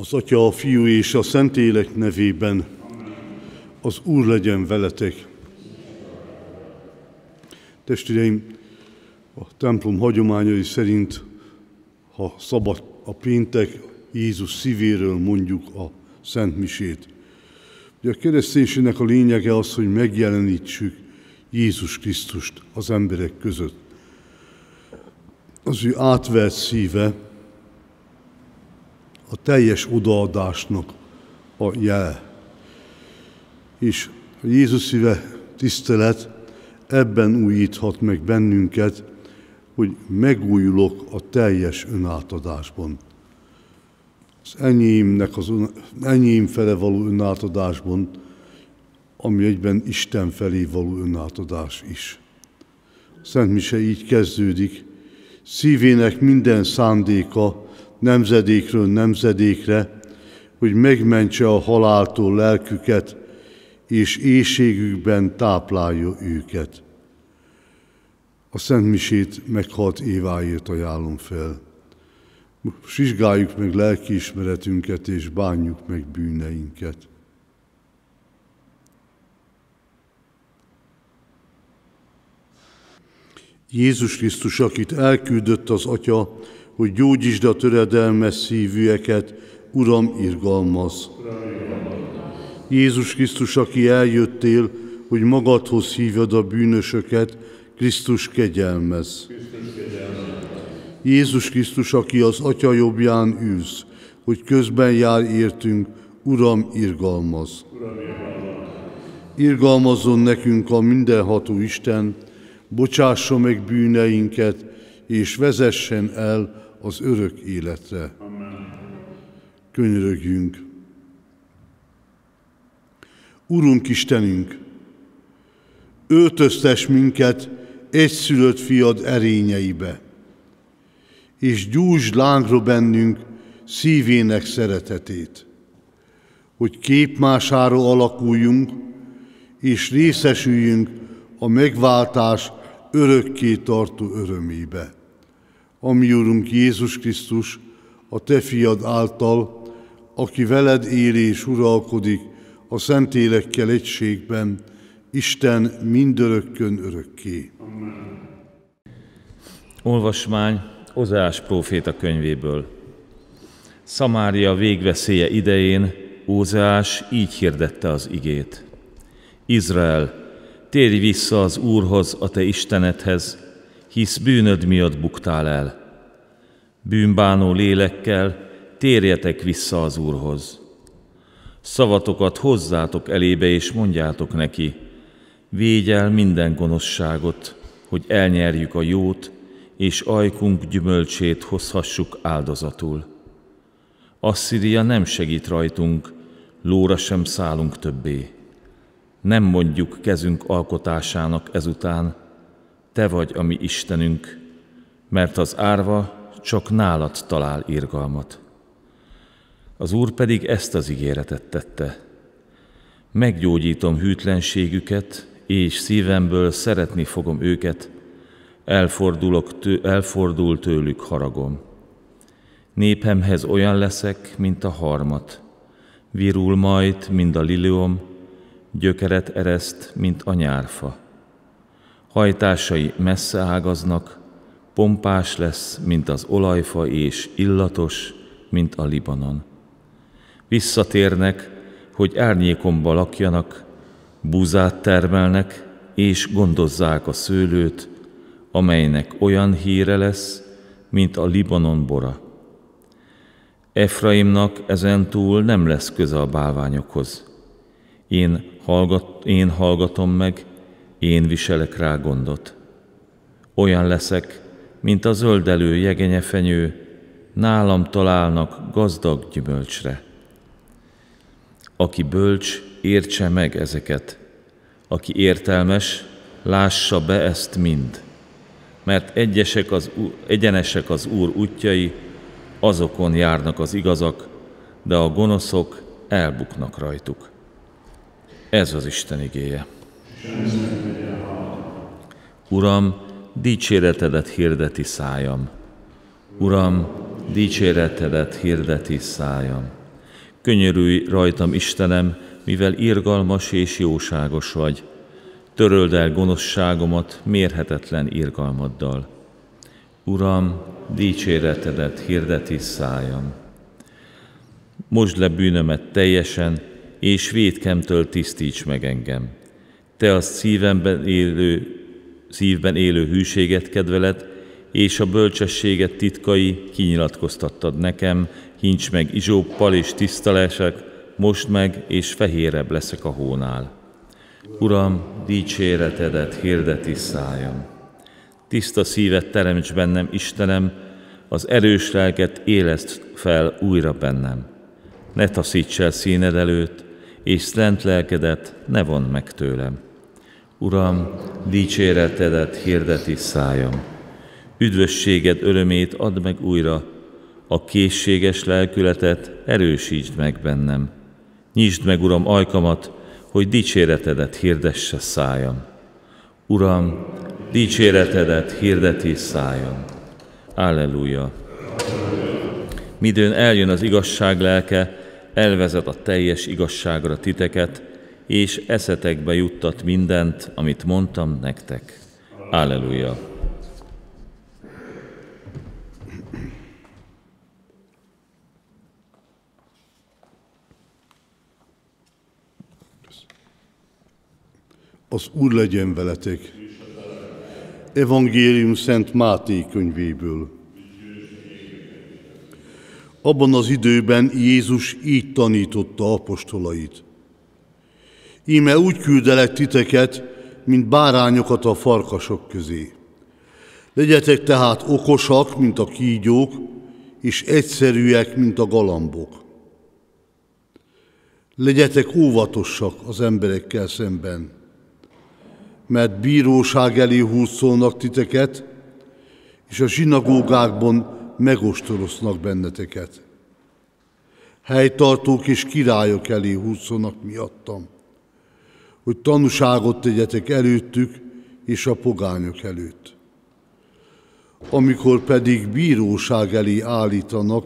Az Atya, a Fiú és a Szentlélek nevében az Úr legyen veletek. Testvéreim, a templom hagyományai szerint, ha szabad a péntek, Jézus szívéről mondjuk a Szent Misét. Ugye a kereszténységnek a lényege az, hogy megjelenítsük Jézus Krisztust az emberek között. Az ő átvert szíve, a teljes odaadásnak a jel. És a Jézus szíve tisztelet ebben újíthat meg bennünket, hogy megújulok a teljes önátadásban. Az enyémnek az enyém fele való önátadásban, ami egyben Isten felé való önátadás is. A Szent Mise így kezdődik, szívének minden szándéka, nemzedékről nemzedékre, hogy megmentse a haláltól lelküket, és éjségükben táplálja őket. A Szent Misét meghalt éváért ajánlom fel. Vizsgáljuk meg lelkiismeretünket, és bánjuk meg bűneinket. Jézus Krisztus, akit elküldött az Atya, hogy gyógyítsd a töredelmes szívűeket, Uram, irgalmaz. Jézus Krisztus, aki eljöttél, hogy magadhoz hívjad a bűnösöket, Krisztus kegyelmez. Jézus Krisztus, aki az Atya jobbján ülsz, hogy közben jár értünk, Uram, irgalmaz. Irgalmazzon nekünk a mindenható Isten, bocsássa meg bűneinket, és vezessen el az örök életre. Amen. Könyörögjünk. Urunk Istenünk, öltöztes minket egyszülött fiad erényeibe, és gyújtsd lángra bennünk szívének szeretetét, hogy képmására alakuljunk, és részesüljünk a megváltás örökké tartó örömébe a mi Úrunk Jézus Krisztus, a Te fiad által, aki veled él és uralkodik a Szentélekkel egységben, Isten mindörökkön örökké. Amen. Olvasmány Ozás próféta könyvéből. Szamária végveszélye idején Ózás így hirdette az igét. Izrael, térj vissza az Úrhoz, a te Istenedhez, hisz bűnöd miatt buktál el. Bűnbánó lélekkel térjetek vissza az Úrhoz. Szavatokat hozzátok elébe, és mondjátok neki, védj el minden gonoszságot, hogy elnyerjük a jót, és ajkunk gyümölcsét hozhassuk áldozatul. Asszíria nem segít rajtunk, lóra sem szállunk többé. Nem mondjuk kezünk alkotásának ezután, te vagy a mi Istenünk, mert az árva csak nálad talál irgalmat. Az Úr pedig ezt az ígéretet tette. Meggyógyítom hűtlenségüket, és szívemből szeretni fogom őket, elfordulok tő, elfordul tőlük haragom. Népemhez olyan leszek, mint a harmat, virul majd, mint a lilium, gyökeret ereszt, mint a nyárfa hajtásai messze ágaznak, pompás lesz, mint az olajfa, és illatos, mint a Libanon. Visszatérnek, hogy árnyékomba lakjanak, búzát termelnek, és gondozzák a szőlőt, amelynek olyan híre lesz, mint a Libanon bora. Efraimnak ezentúl nem lesz köze a bálványokhoz. Én, hallgat, én hallgatom meg, én viselek rá gondot. Olyan leszek, mint a zöldelő jegenyefenyő, nálam találnak gazdag gyümölcsre. Aki bölcs, értse meg ezeket, aki értelmes, lássa be ezt mind, mert egyesek az, egyenesek az Úr útjai, azokon járnak az igazak, de a gonoszok elbuknak rajtuk. Ez az Isten igéje. Uram, dicséretedet hirdeti szájam. Uram, dicséretedet hirdeti szájam. Könyörülj rajtam, Istenem, mivel irgalmas és jóságos vagy. Töröld el gonoszságomat mérhetetlen irgalmaddal. Uram, dicséretedet hirdeti szájam. Mosd le bűnömet teljesen, és védkemtől tisztíts meg engem. Te a szívemben élő, szívben élő hűséget kedveled, és a bölcsességet titkai kinyilatkoztattad nekem, hincs meg izsóppal és tiszta lesek, most meg, és fehérebb leszek a hónál. Uram, dicséretedet hirdeti szájam. Tiszta szívet teremts bennem, Istenem, az erős lelket éleszt fel újra bennem. Ne taszíts el színed előtt, és szent lelkedet ne von meg tőlem. Uram, dicséretedet hirdeti szájam. Üdvösséged örömét add meg újra, a készséges lelkületet erősítsd meg bennem. Nyisd meg, Uram, ajkamat, hogy dicséretedet hirdesse szájam. Uram, dicséretedet hirdeti szájam. Alleluja! Midőn eljön az igazság lelke, elvezet a teljes igazságra titeket, és eszetekbe juttat mindent, amit mondtam nektek. Alleluja! Az Úr legyen veletek. Evangélium Szent Máté könyvéből. Abban az időben Jézus így tanította apostolait. Íme úgy küldelek titeket, mint bárányokat a farkasok közé. Legyetek tehát okosak, mint a kígyók, és egyszerűek, mint a galambok. Legyetek óvatosak az emberekkel szemben, mert bíróság elé húzszolnak titeket, és a zsinagógákban megostoroznak benneteket. Helytartók és királyok elé húzzanak miattam, hogy tanúságot tegyetek előttük és a pogányok előtt. Amikor pedig bíróság elé állítanak,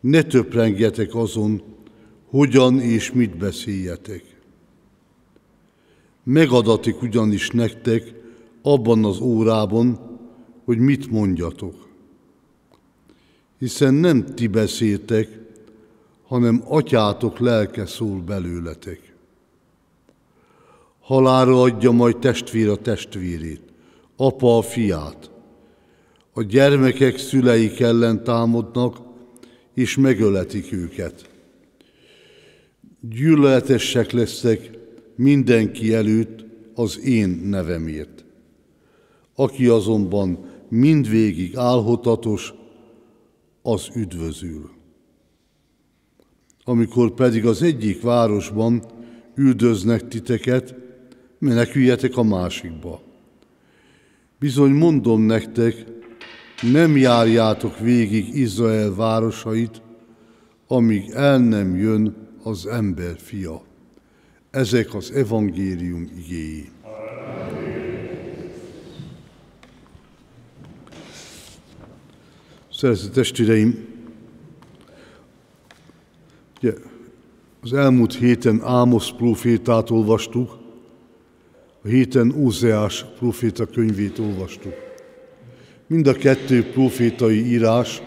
ne töprengjetek azon, hogyan és mit beszéljetek. Megadatik ugyanis nektek abban az órában, hogy mit mondjatok hiszen nem ti beszéltek, hanem atyátok lelke szól belőletek. Halára adja majd testvér a testvérét, apa a fiát. A gyermekek szüleik ellen támadnak, és megöletik őket. Gyűlöletesek lesznek mindenki előtt az én nevemért. Aki azonban mindvégig álhotatos, az üdvözül. Amikor pedig az egyik városban üldöznek titeket, meneküljetek a másikba. Bizony mondom nektek, nem járjátok végig Izrael városait, amíg el nem jön az ember fia. Ezek az evangélium igéi. Szeretett testvéreim, ugye, az elmúlt héten Ámosz profétát olvastuk, a héten Ózeás proféta könyvét olvastuk. Mind a kettő profétai írás,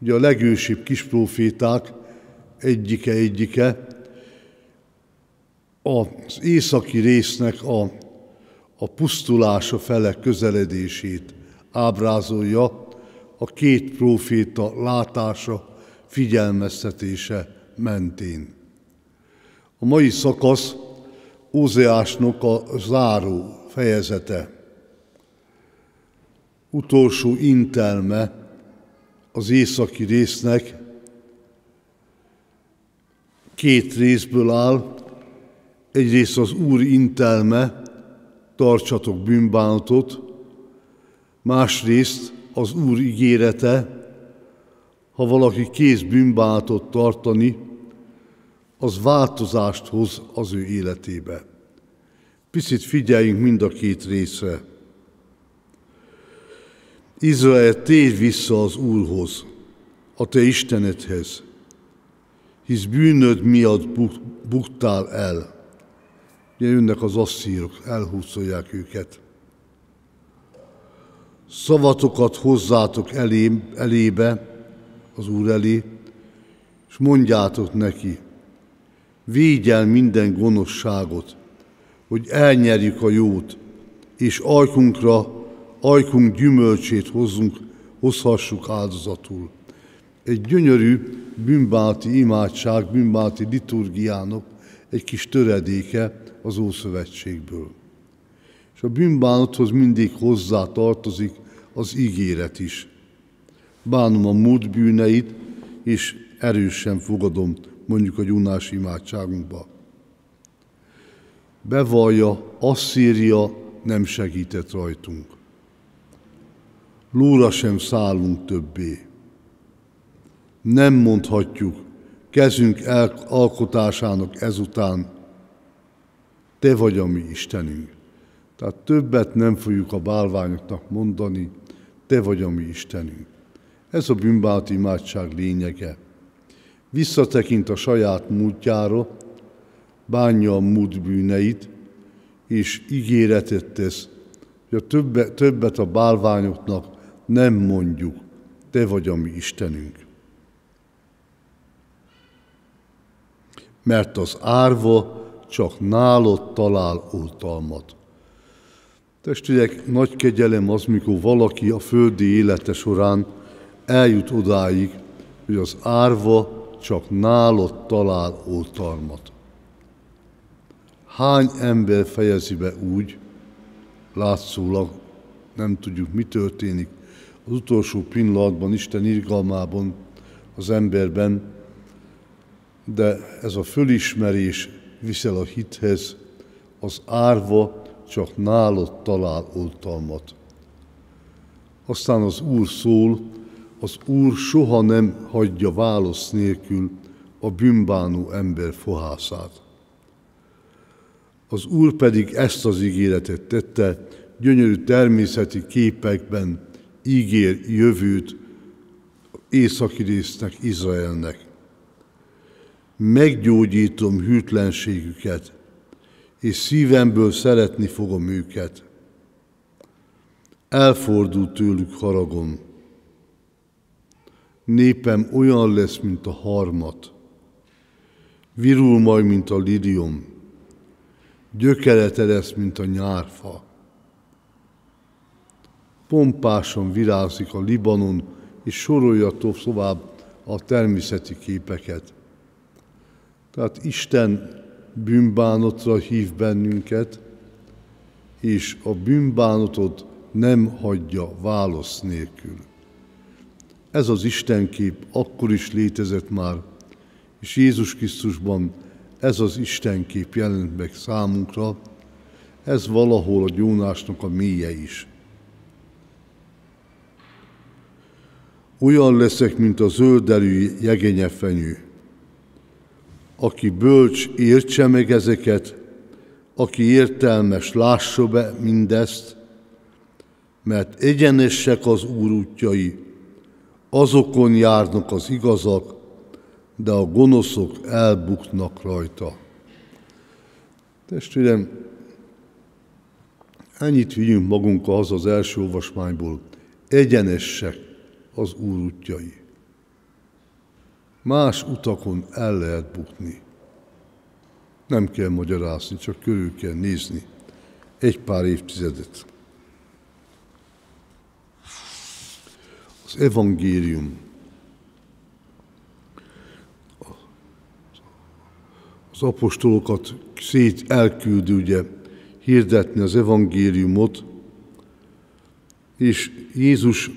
ugye a legősibb kis proféták egyike-egyike, az északi résznek a, a pusztulása fele közeledését ábrázolja, a két próféta látása, figyelmeztetése mentén. A mai szakasz Ózeásnak a záró fejezete, utolsó intelme az északi résznek. Két részből áll. Egyrészt az Úr intelme, tartsatok bűnbánatot, másrészt az Úr ígérete, ha valaki kész bűnbánatot tartani, az változást hoz az ő életébe. Picit figyeljünk mind a két részre. Izrael, térj vissza az Úrhoz, a te Istenedhez, hisz bűnöd miatt buktál el. Ugye jönnek az asszírok, elhúzolják őket. Szavatokat hozzátok elé, elébe, az Úr elé, és mondjátok neki, védj el minden gonoszságot, hogy elnyerjük a jót, és ajkunkra, ajkunk gyümölcsét hozzunk, hozhassuk áldozatul. Egy gyönyörű bűnbáti imádság, bűnbáti liturgiának egy kis töredéke az Ószövetségből. És a bűnbánathoz mindig hozzá tartozik az ígéret is. Bánom a múlt bűneit, és erősen fogadom mondjuk a gyunás imádságunkba. Bevallja, Asszíria nem segített rajtunk. Lóra sem szállunk többé. Nem mondhatjuk, kezünk alkotásának ezután, te vagy a mi Istenünk. Tehát többet nem fogjuk a bálványoknak mondani, te vagy a mi Istenünk. Ez a bűnbáti imádság lényege. Visszatekint a saját múltjára, bánja a múlt bűneit, és ígéretet tesz, hogy a többet, többet a bálványoknak nem mondjuk, te vagy a mi Istenünk. Mert az árva csak nálad talál oltalmat. Testvérek, nagy kegyelem az, mikor valaki a földi élete során eljut odáig, hogy az árva csak nálad talál oltalmat. Hány ember fejezi be úgy, látszólag nem tudjuk, mi történik az utolsó pillanatban, Isten irgalmában, az emberben, de ez a fölismerés viszel a hithez, az árva csak nálad talál oltalmat. Aztán az Úr szól, az Úr soha nem hagyja válasz nélkül a bűnbánó ember fohászát. Az Úr pedig ezt az ígéretet tette, gyönyörű természeti képekben ígér jövőt északi résznek, Izraelnek. Meggyógyítom hűtlenségüket, és szívemből szeretni fogom őket. Elfordult tőlük haragom. Népem olyan lesz, mint a harmat. Virul majd, mint a lidium. Gyökerete lesz, mint a nyárfa. Pompásan virázik a Libanon, és sorolja tovább a természeti képeket. Tehát Isten bűnbánatra hív bennünket, és a bűnbánatot nem hagyja válasz nélkül. Ez az Istenkép akkor is létezett már, és Jézus Krisztusban ez az Istenkép jelent meg számunkra, ez valahol a gyónásnak a mélye is. Olyan leszek, mint a zöldelű jegenyefenyő, aki bölcs, értse meg ezeket, aki értelmes, lássa be mindezt, mert egyenesek az Úr útjai, azokon járnak az igazak, de a gonoszok elbuknak rajta. Testvérem, ennyit vigyünk magunkkal az az első olvasmányból. Egyenesek az Úr útjai. Más utakon el lehet bukni. Nem kell magyarázni, csak körül kell nézni. Egy pár évtizedet. Az evangélium. Az apostolokat szét elküldő, ugye, hirdetni az evangéliumot, és Jézus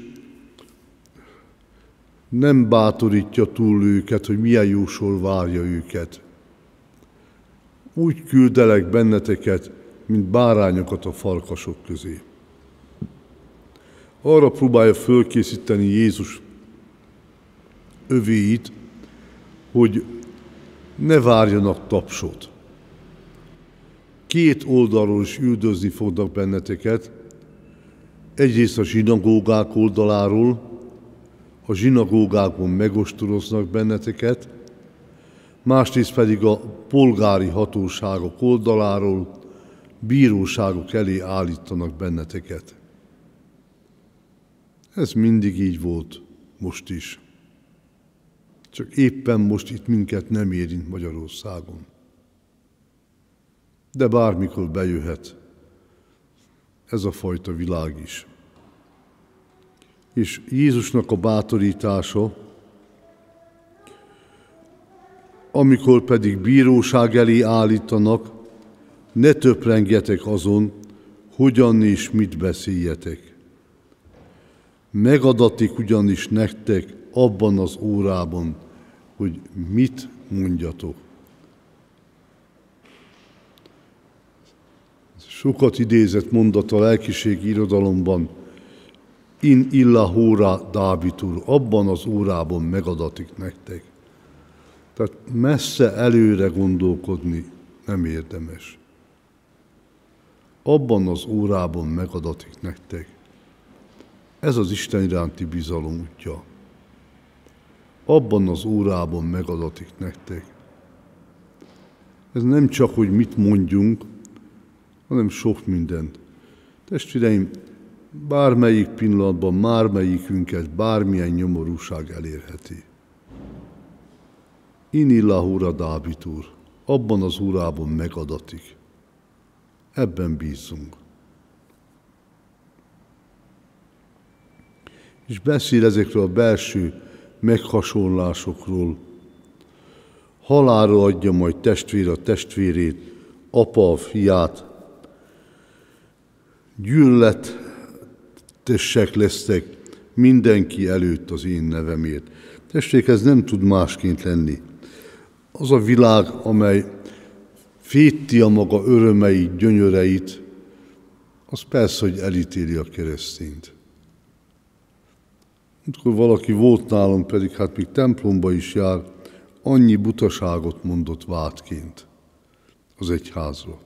nem bátorítja túl őket, hogy milyen jósor várja őket. Úgy küldelek benneteket, mint bárányokat a farkasok közé. Arra próbálja fölkészíteni Jézus övéit, hogy ne várjanak tapsot. Két oldalról is üldözni fognak benneteket, egyrészt a zsinagógák oldaláról, a zsinagógákon megostoroznak benneteket, másrészt pedig a polgári hatóságok oldaláról bíróságok elé állítanak benneteket. Ez mindig így volt, most is. Csak éppen most itt minket nem érint Magyarországon. De bármikor bejöhet ez a fajta világ is. És Jézusnak a bátorítása, amikor pedig bíróság elé állítanak, ne töprengjetek azon, hogyan és mit beszéljetek. Megadatik ugyanis nektek abban az órában, hogy mit mondjatok. Sokat idézett mondat a lelkiség irodalomban, in illa hóra Dávidur, abban az órában megadatik nektek. Tehát messze előre gondolkodni nem érdemes. Abban az órában megadatik nektek. Ez az Isten iránti bizalom útja. Abban az órában megadatik nektek. Ez nem csak, hogy mit mondjunk, hanem sok mindent. Testvéreim, bármelyik pillanatban, bármelyikünket bármilyen nyomorúság elérheti. Inillahura Dávid úr, abban az órában megadatik. Ebben bízunk. És beszél ezekről a belső meghasonlásokról. Halára adja majd testvér a testvérét, apa a fiát, gyűlöletesek lesztek mindenki előtt az én nevemért. Testvérek, ez nem tud másként lenni. Az a világ, amely fétti a maga örömeit, gyönyöreit, az persze, hogy elítéli a keresztényt. Amikor valaki volt nálam, pedig hát még templomba is jár, annyi butaságot mondott vádként az egyházra.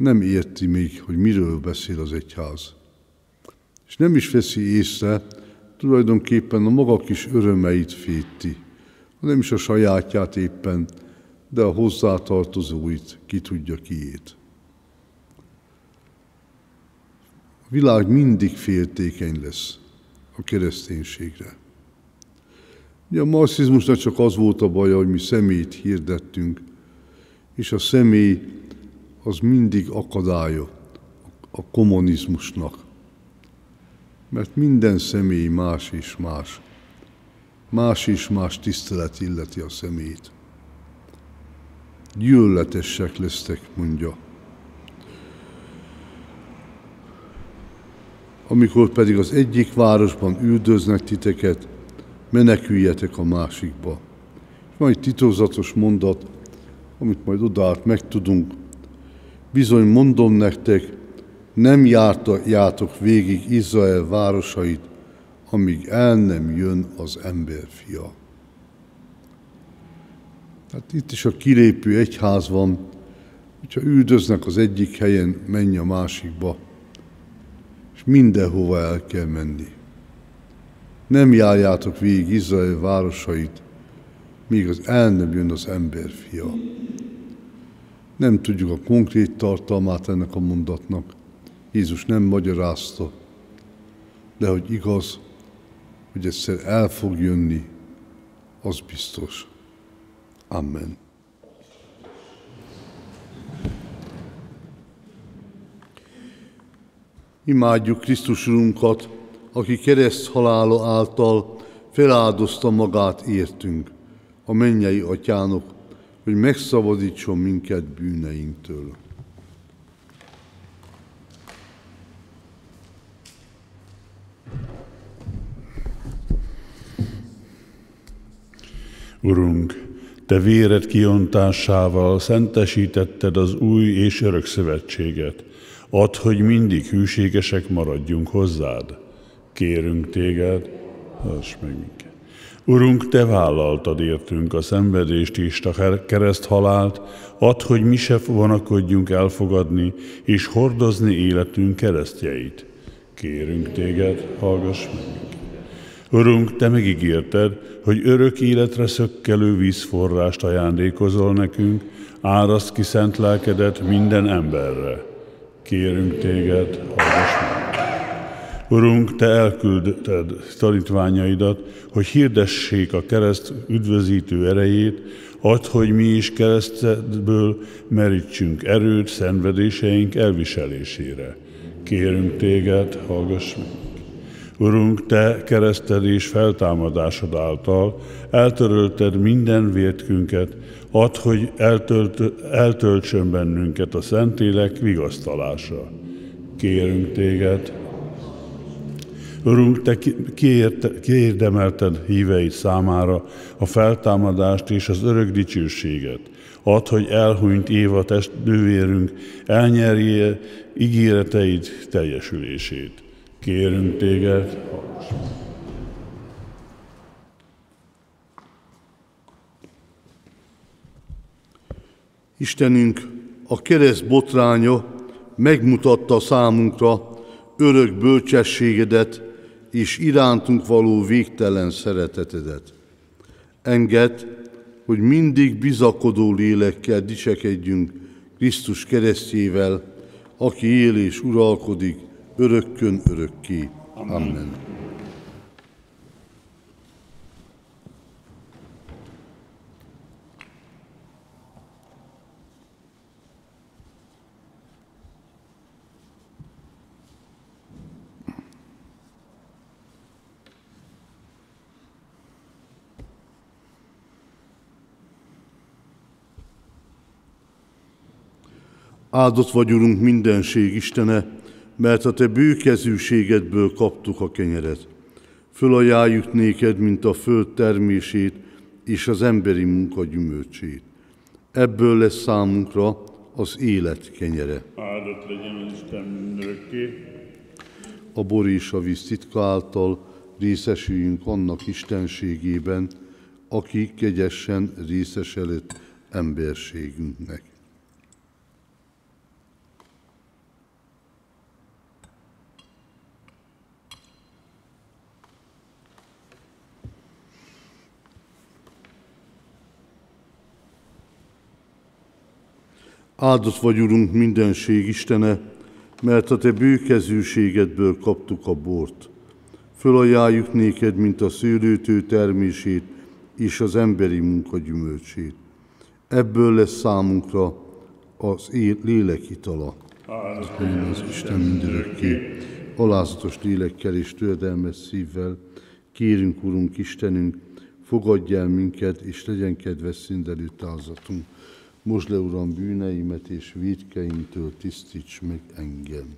nem érti még, hogy miről beszél az egyház. És nem is veszi észre, tulajdonképpen a maga kis örömeit féti, nem is a sajátját éppen, de a hozzátartozóit, ki tudja kiét. A világ mindig féltékeny lesz a kereszténységre. Ugye a marxizmusnak csak az volt a baja, hogy mi személyt hirdettünk, és a személy az mindig akadálya a kommunizmusnak. Mert minden személy más és más. Más és más tisztelet illeti a személyt. Gyűlöletesek lesztek, mondja. Amikor pedig az egyik városban üldöznek titeket, meneküljetek a másikba. És van egy titokzatos mondat, amit majd odaállt megtudunk, Bizony mondom nektek, nem jártok végig Izrael városait, amíg el nem jön az emberfia. Tehát itt is a kilépő egyház van, hogyha üldöznek az egyik helyen, menj a másikba, és mindenhova el kell menni. Nem járjátok végig Izrael városait, míg az el nem jön az emberfia. Nem tudjuk a konkrét tartalmát ennek a mondatnak. Jézus nem magyarázta, de hogy igaz, hogy egyszer el fog jönni, az biztos. Amen. Imádjuk Krisztus Urunkat, aki kereszt halála által feláldozta magát értünk, a mennyei atyának, hogy megszabadítson minket bűneinktől. Urunk, Te véred kiontásával szentesítetted az új és örök szövetséget. Add, hogy mindig hűségesek maradjunk hozzád. Kérünk Téged, hass meg minket. Urunk, Te vállaltad értünk a szenvedést és a kereszt halált, add, hogy mi se vonakodjunk elfogadni és hordozni életünk keresztjeit. Kérünk Téged, hallgass meg Urunk, Te megígérted, hogy örök életre szökkelő vízforrást ajándékozol nekünk, áraszt ki szent lelkedet minden emberre. Kérünk Téged, hallgass meg! Urunk, Te elküldted tanítványaidat, hogy hirdessék a kereszt üdvözítő erejét, add, hogy mi is keresztedből merítsünk erőt szenvedéseink elviselésére. Kérünk Téged, hallgass meg! Urunk, Te kereszted és feltámadásod által eltörölted minden vétkünket, add, hogy eltölt, eltöltsön bennünket a Szentélek vigasztalása. Kérünk Téged, Urunk, Te kiérdemelted híveit számára a feltámadást és az örök dicsőséget. Add, hogy elhunyt Éva testnővérünk elnyerje ígéreteid teljesülését. Kérünk téged, Istenünk, a kereszt botránya megmutatta számunkra örök bölcsességedet és irántunk való végtelen szeretetedet. Engedd, hogy mindig bizakodó lélekkel dicsekedjünk Krisztus keresztjével, aki él és uralkodik örökkön örökké. Amen. Áldott vagy, Urunk, mindenség Istene, mert a Te bőkezűségedből kaptuk a kenyeret. Fölajánljuk néked, mint a föld termését és az emberi munka gyümölcsét. Ebből lesz számunkra az élet kenyere. Áldott legyen az Isten mindörökké. A bor és a víz titka által részesüljünk annak istenségében, aki kegyesen részesedett emberségünknek. Áldott vagy, Urunk, mindenség Istene, mert a Te bőkezűségedből kaptuk a bort. Fölajánljuk néked, mint a szőlőtő termését és az emberi munka gyümölcsét. Ebből lesz számunkra az lélek itala. az Isten mindörökké, alázatos lélekkel és tördelmes szívvel, kérünk, Urunk Istenünk, fogadj el minket, és legyen kedves szindelő tázatunk most le, Uram, bűneimet és védkeimtől tisztíts meg engem.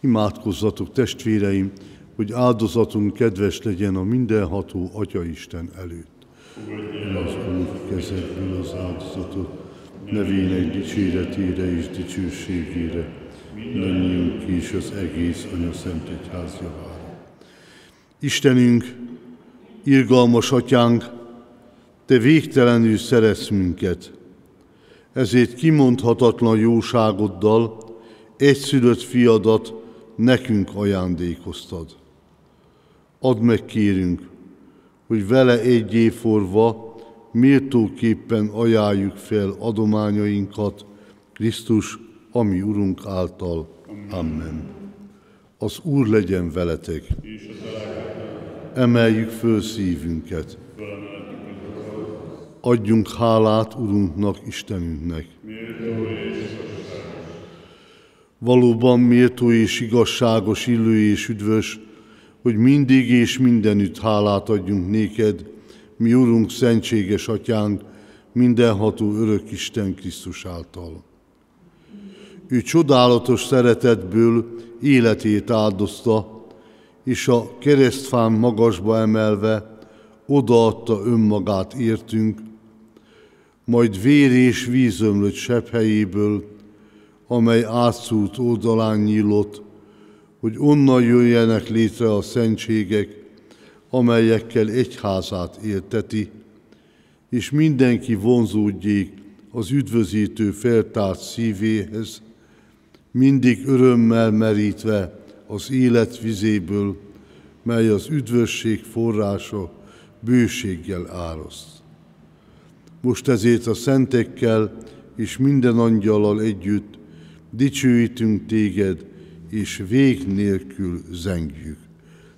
Imádkozzatok, testvéreim, hogy áldozatunk kedves legyen a mindenható Atya Isten előtt. Az Úr kezedből az áldozatot, nevének dicséretére és dicsőségére, menjünk is az egész Anya Szent Egyház javára. Istenünk, irgalmas atyánk, te végtelenül szeretsz minket, ezért kimondhatatlan jóságoddal egyszülött fiadat nekünk ajándékoztad. Add meg, kérünk, hogy vele egy évforva méltóképpen ajánljuk fel adományainkat Krisztus, ami Urunk által. Amen. Az Úr legyen veletek. Emeljük föl szívünket. Adjunk hálát Urunknak, Istenünknek. Valóban méltó és igazságos, illő és üdvös, hogy mindig és mindenütt hálát adjunk néked, mi Urunk, szentséges Atyánk, mindenható örök Isten Krisztus által. Ő csodálatos szeretetből életét áldozta, és a keresztfán magasba emelve odaadta önmagát értünk, majd vér és vízömlött sepphelyéből, amely átszúrt oldalán nyílott, hogy onnan jöjjenek létre a szentségek, amelyekkel egyházát élteti, és mindenki vonzódjék az üdvözítő feltárt szívéhez, mindig örömmel merítve az élet vizéből, mely az üdvösség forrása bőséggel áraszt. Most ezért a szentekkel és minden angyalal együtt dicsőítünk téged, és vég nélkül zengjük.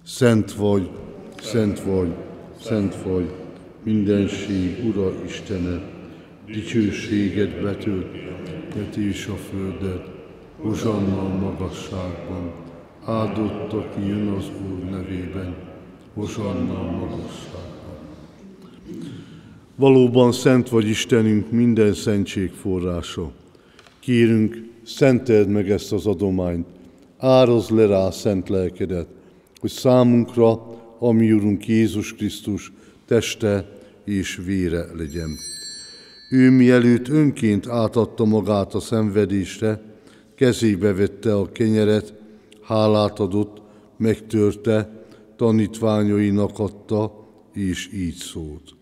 Szent vagy, szent vagy, szent vagy, mindenség Ura Istene, dicsőséged betölt, és a földet, Hozsanna a magasságban, áldott, aki jön az Úr nevében, Hozsanna a magasságban. Valóban szent vagy Istenünk, minden szentség forrása. Kérünk, szenteld meg ezt az adományt, áraz le rá szent lelkedet, hogy számunkra, ami Urunk Jézus Krisztus teste és vére legyen. Ő mielőtt önként átadta magát a szenvedésre, kezébe vette a kenyeret, hálát adott, megtörte, tanítványainak adta, és így szólt.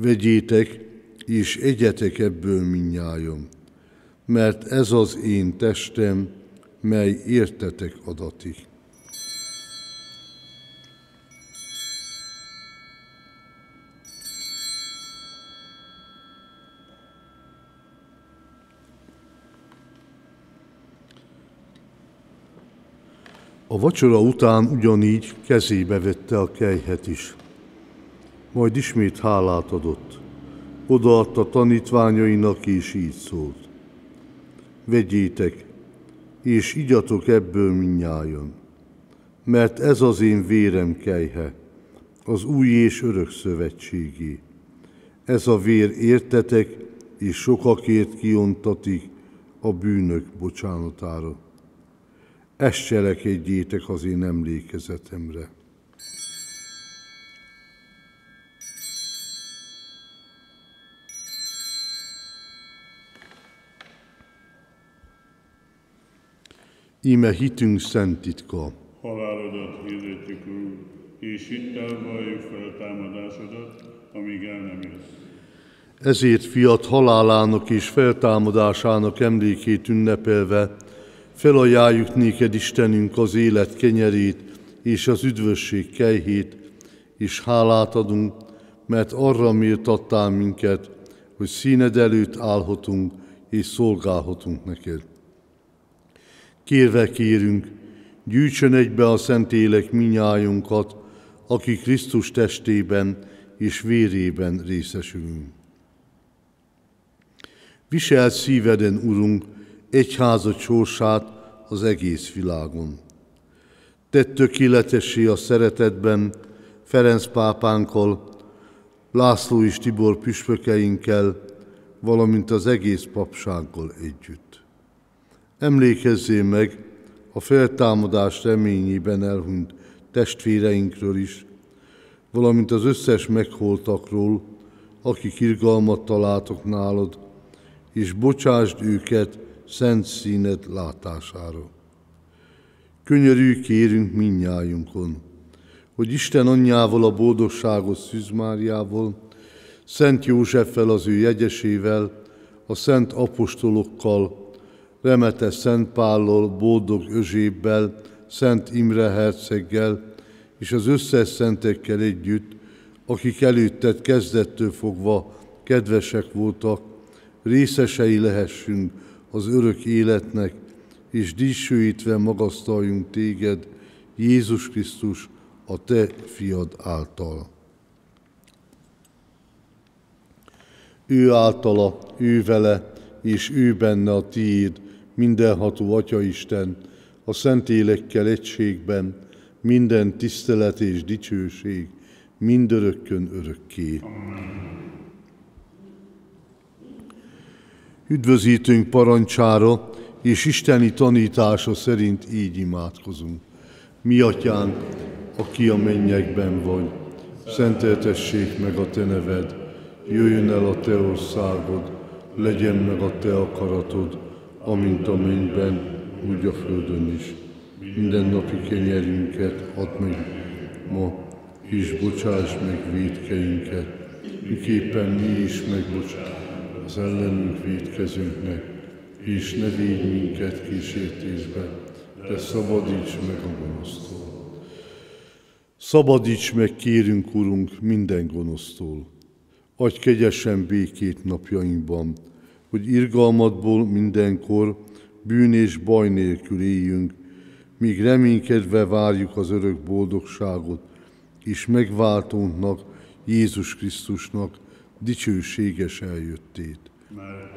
Vegyétek, és egyetek ebből minnyájon, mert ez az én testem, mely értetek adatik. A vacsora után ugyanígy kezébe vette a kejhet is. Majd ismét hálát adott. Odaadta tanítványainak, és így szólt. Vegyétek, és igyatok ebből minnyájon, mert ez az én vérem kejhe, az új és örök szövetségé. Ez a vér értetek, és sokakért kiontatik a bűnök bocsánatára. Ezt cselekedjétek az én emlékezetemre. Íme hitünk szent titka. Halálodat hirdetjük, Úr, és hittel valljuk feltámadásodat, amíg el nem jössz. Ezért fiat halálának és feltámadásának emlékét ünnepelve, felajánljuk néked Istenünk az élet kenyerét és az üdvösség kejhét, és hálát adunk, mert arra méltattál minket, hogy színed előtt állhatunk és szolgálhatunk neked. Kérve kérünk, gyűjtsön egybe a szent élek minnyájunkat, aki Krisztus testében és vérében részesülünk. Visel szíveden, Urunk, egyházat sorsát az egész világon. Tett tökéletessé a szeretetben Ferenc pápánkkal, László és Tibor püspökeinkkel, valamint az egész papsággal együtt. Emlékezzél meg a feltámadás reményében elhunyt testvéreinkről is, valamint az összes megholtakról, akik irgalmat találtak nálad, és bocsásd őket szent színed látására. Könyörű kérünk minnyájunkon, hogy Isten anyjával, a boldogságos Szűz Máriával, Szent Józseffel, az ő jegyesével, a szent apostolokkal, Remete Szent Pállal, boldog Özsébbel, Szent Imre herceggel és az összes szentekkel együtt, akik előtted kezdettől fogva kedvesek voltak, részesei lehessünk az örök életnek, és dicsőítve magasztaljunk téged, Jézus Krisztus, a te fiad által. Ő általa, ő vele, és ő benne a tiéd, mindenható Atya Isten, a szent élekkel egységben, minden tisztelet és dicsőség, mindörökkön örökké. Üdvözítünk parancsára és isteni tanítása szerint így imádkozunk. Mi atyánk, aki a mennyekben vagy, szenteltessék meg a te neved, jöjjön el a te országod, legyen meg a te akaratod, amint a mennyben, úgy a földön is. Minden napi kenyerünket add meg ma, és bocsáss meg védkeinket, miképpen mi is megbocsássuk az ellenünk védkezőnknek, és ne védj minket kísértésbe, de szabadíts meg a gonosztól. Szabadíts meg, kérünk, Urunk, minden gonosztól. Adj kegyesen békét napjainkban, hogy irgalmadból mindenkor bűn és baj nélkül éljünk, míg reménykedve várjuk az örök boldogságot, és megváltónknak, Jézus Krisztusnak dicsőséges eljöttét. Mert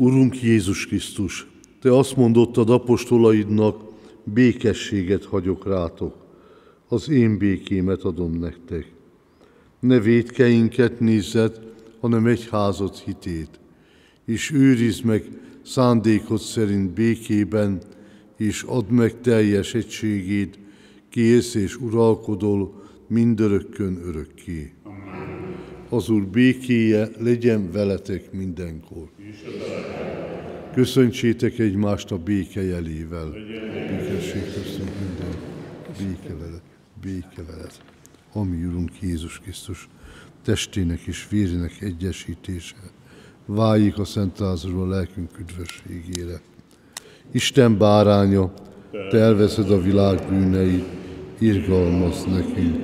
Urunk Jézus Krisztus, Te azt mondottad apostolaidnak, békességet hagyok rátok, az én békémet adom nektek. Ne védkeinket nézzet, hanem egy házat hitét, és őrizd meg szándékod szerint békében, és add meg teljes egységét, kész és uralkodol mindörökkön örökké. Az Úr békéje legyen veletek mindenkor. Köszöntsétek egymást a béke jelével. Békesség köszönjük minden. Béke veled, béke veled. Ami Urunk Jézus Krisztus testének és vérének egyesítése. Váljék a Szent Lázarról a lelkünk üdvösségére. Isten báránya, te elveszed a világ bűneit, irgalmaz nekünk.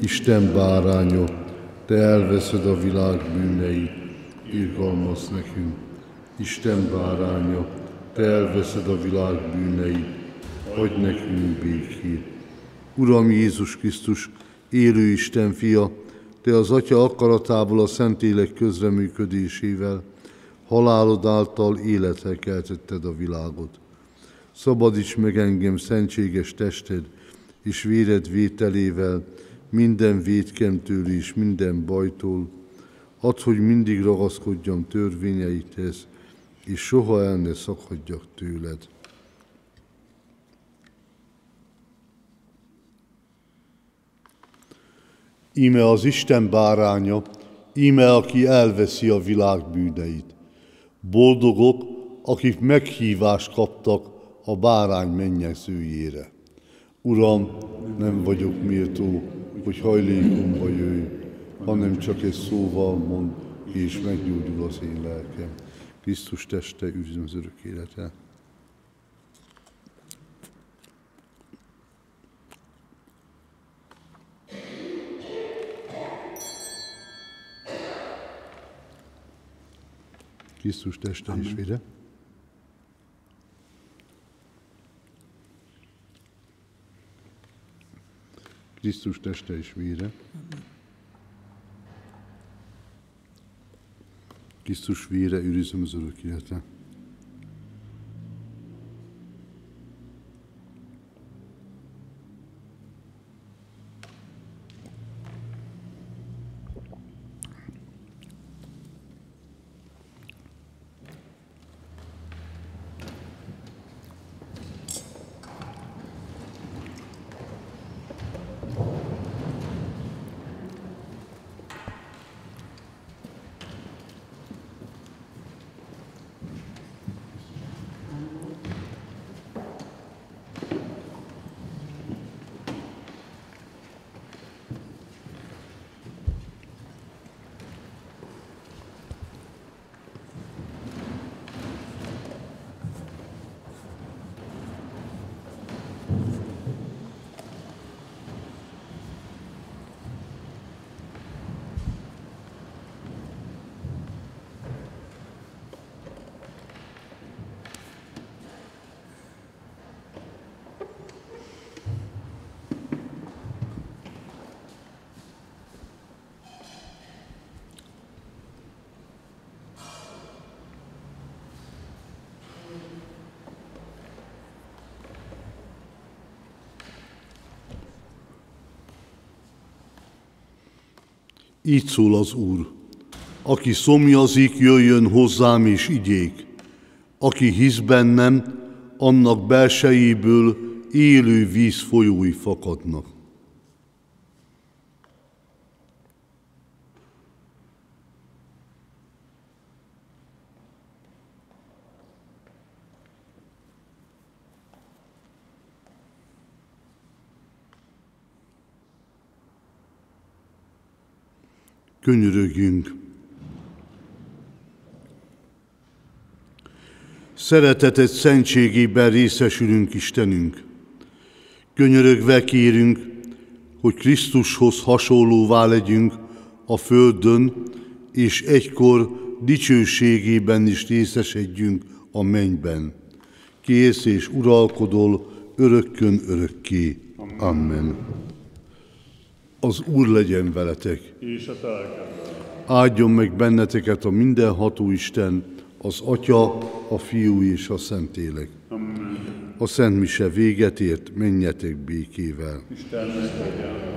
Isten báránya, te elveszed a világ bűneit, irgalmaz nekünk. Isten báránya, te elveszed a világ bűneit, adj nekünk békét. Uram Jézus Krisztus, élő Isten fia, te az Atya akaratából a Szentlélek közreműködésével, halálod által életre keltetted a világot. Szabadíts meg engem szentséges tested és véred vételével minden védkemtől és minden bajtól, add, hogy mindig ragaszkodjam törvényeithez, és soha el ne szakadjak tőled. Íme az Isten báránya, íme aki elveszi a világ bűneit. Boldogok, akik meghívást kaptak a bárány mennyezőjére. Uram, nem vagyok méltó, hogy hajlékomba jöjj, hanem csak egy szóval mond, és meggyógyul az én lelkem. Krisztus teste, üdvözlöm az örök életet. Krisztus teste is vére. Krisztus teste és vére. Krisztus vére őrizem az örök életet. Így szól az Úr. Aki szomjazik, jöjjön hozzám és igyék. Aki hisz bennem, annak belsejéből élő víz folyói fakadnak. könyörögjünk. Szeretetet szentségében részesülünk Istenünk. Könyörögve kérünk, hogy Krisztushoz hasonlóvá legyünk a Földön, és egykor dicsőségében is részesedjünk a mennyben. Kész és uralkodol örökkön örökké. Amen. Amen. Az Úr legyen veletek. És a Áldjon meg benneteket a mindenható Isten, az Atya, a Fiú és a Szentlélek. Amen. A Szent Mise véget ért, menjetek békével. Istennek legyen.